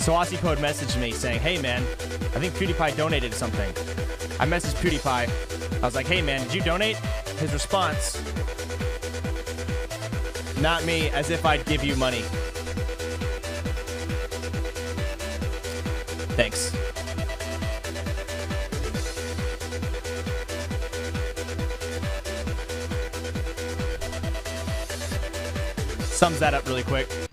So Aussie Code messaged me saying, "Hey man, I think PewDiePie donated something." I messaged PewDiePie. I was like, "Hey man, did you donate?" His response, "Not me, as if I'd give you money." Thanks. Sums that up really quick.